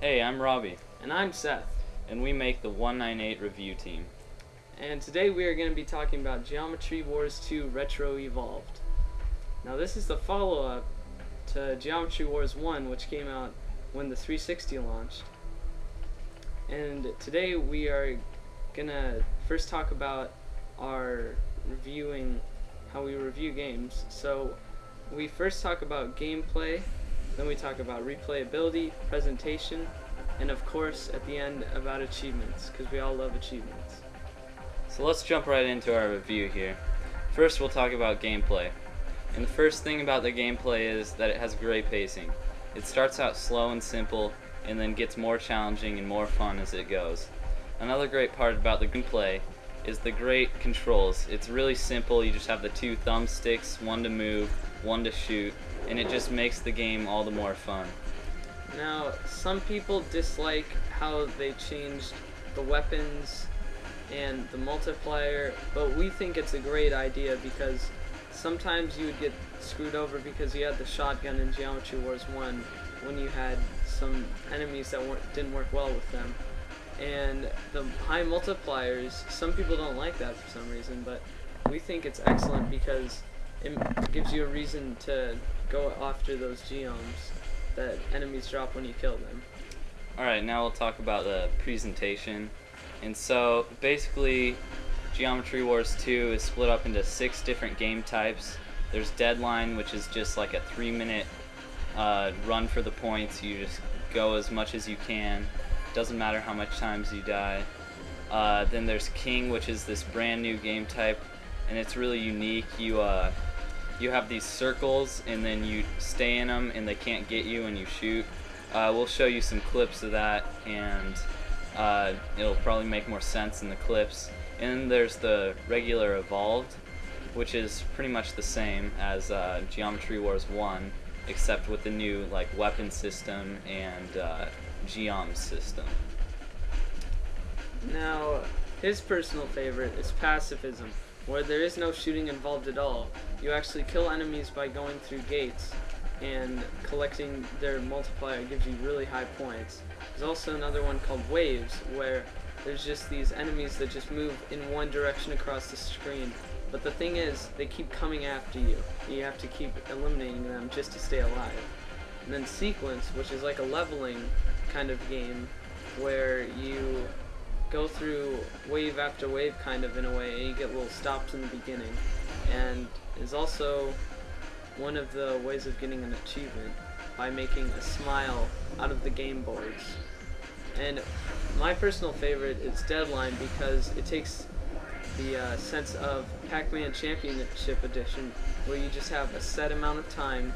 Hey, I'm Robbie, And I'm Seth. and we make the 198 review team. And today we are going to be talking about Geometry Wars 2 Retro Evolved. Now, this is the follow up to Geometry Wars 1, which came out when the 360 launched. And today we are going to first talk about our reviewing, how we review games. So, we first talk about gameplay, then we talk about replayability, presentation, and of course, at the end, about achievements, because we all love achievements. So let's jump right into our review here. First, we'll talk about gameplay. And the first thing about the gameplay is that it has great pacing. It starts out slow and simple, and then gets more challenging and more fun as it goes. Another great part about the gameplay is the great controls. It's really simple, you just have the two thumbsticks, one to move, one to shoot, and it just makes the game all the more fun. Now, some people dislike how they changed the weapons and the multiplier, but we think it's a great idea because sometimes you would get screwed over because you had the shotgun in Geometry Wars 1 when you had some enemies that didn't work well with them. And the high multipliers, some people don't like that for some reason, but we think it's excellent because it gives you a reason to go after those geoms that enemies drop when you kill them. Alright, now we'll talk about the presentation. And so, basically, Geometry Wars 2 is split up into six different game types. There's Deadline, which is just like a three minute uh, run for the points. You just go as much as you can. Doesn't matter how much times you die. Uh, then there's King, which is this brand new game type, and it's really unique. You uh, you have these circles, and then you stay in them, and they can't get you, and you shoot. Uh, we'll show you some clips of that, and uh, it'll probably make more sense in the clips. And there's the regular Evolved, which is pretty much the same as uh, Geometry Wars 1, except with the new like weapon system and uh, geom system. Now, his personal favorite is pacifism, where there is no shooting involved at all. You actually kill enemies by going through gates, and collecting their multiplier gives you really high points. There's also another one called Waves, where there's just these enemies that just move in one direction across the screen. But the thing is, they keep coming after you. You have to keep eliminating them just to stay alive. And then Sequence, which is like a leveling kind of game, where you go through wave after wave kind of in a way you get little stops in the beginning. And is also one of the ways of getting an achievement by making a smile out of the game boards. And my personal favorite is deadline because it takes the uh, sense of pac-man championship edition where you just have a set amount of time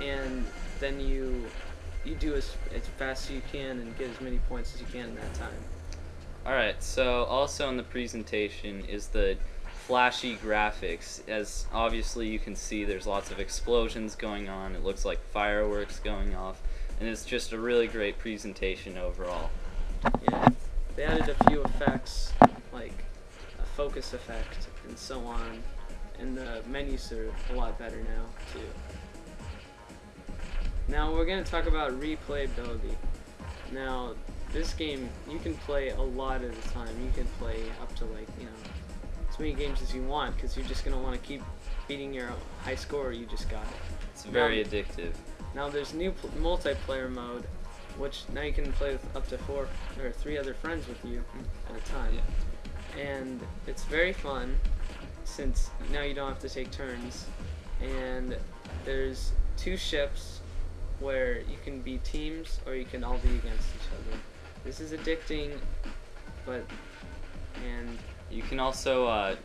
and then you you do as, as fast as you can and get as many points as you can in that time Alright, so also in the presentation is the flashy graphics. As obviously you can see, there's lots of explosions going on. It looks like fireworks going off. And it's just a really great presentation overall. Yeah, they added a few effects, like a focus effect and so on, and the menus are a lot better now, too. Now we're going to talk about replayability. Now, this game, you can play a lot at a time. You can play up to, like, you know, as many games as you want, because you're just going to want to keep beating your high score you just got. It's very Now- addictive. Now there's new pl- multiplayer mode, which now you can play with up to four or three other friends with you at a time, and it's very fun since now you don't have to take turns. And there's two ships where you can be teams or you can all be against each other. This is addicting, but and You can also uh,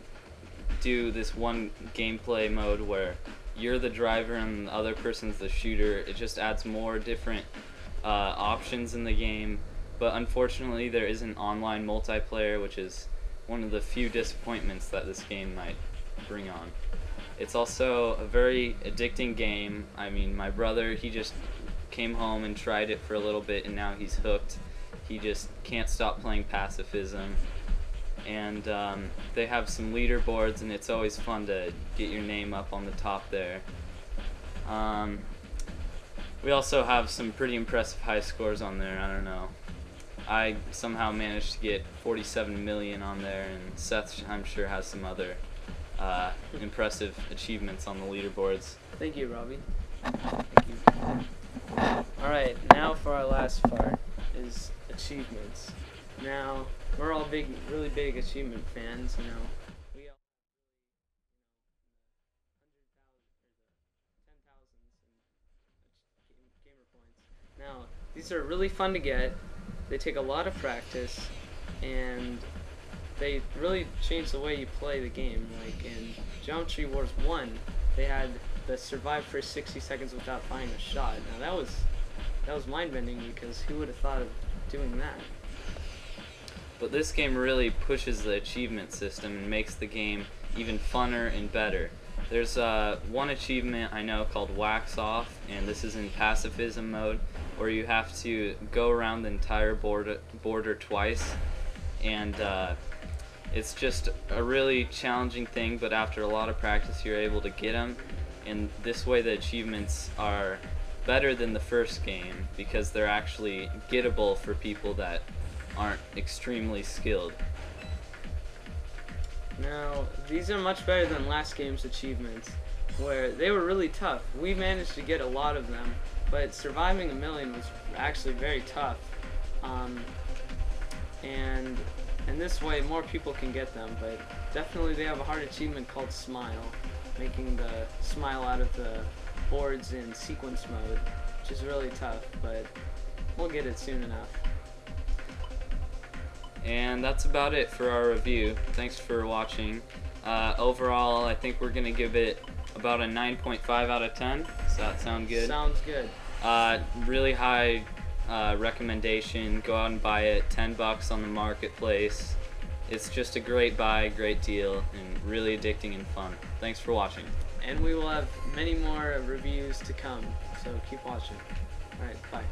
do this one gameplay mode where you're the driver and the other person's the shooter. It just adds more different uh, options in the game. But unfortunately, there isn't online multiplayer, which is one of the few disappointments that this game might bring on. It's also a very addicting game. I mean, my brother, he just came home and tried it for a little bit, and now he's hooked. He just can't stop playing pacifism and um, they have some leaderboards, and it's always fun to get your name up on the top there. Um, We also have some pretty impressive high scores on there. I don't know. I somehow managed to get 47 million on there, and Seth, I'm sure, has some other uh, impressive achievements on the leaderboards. Thank you, Robbie. Thank you. All right, now for our last part is achievements. Now we're all big, really big achievement fans. You know, we all you know, the hundred thousands ten thousands and gamer points. Now these are really fun to get. They take a lot of practice, and they really change the way you play the game. Like in Geometry Wars One, they had the survive for 60 seconds without finding a shot. Now that was that was mind bending because who would have thought of doing that? But this game really pushes the achievement system and makes the game even funner and better. There's uh, one achievement I know called Wax Off, and this is in pacifism mode, where you have to go around the entire border, border twice, and uh, it's just a really challenging thing, but after a lot of practice, you're able to get them, and this way the achievements are better than the first game because they're actually gettable for people that aren't extremely skilled. Now, these are much better than last game's achievements, where they were really tough. We managed to get a lot of them, but surviving a million was actually very tough. Um, and in this way, more people can get them, but definitely they have a hard achievement called Smile, making the smile out of the boards in sequence mode, which is really tough, but we'll get it soon enough. And that's about it for our review. Thanks for watching. Uh, overall, I think we're going to give it about a 9.5 out of 10. Does that sound good? Sounds good. Uh, really high uh, recommendation. Go out and buy it. 10 bucks on the marketplace. It's just a great buy, great deal, and really addicting and fun. Thanks for watching. And we will have many more reviews to come, so keep watching. Alright, bye.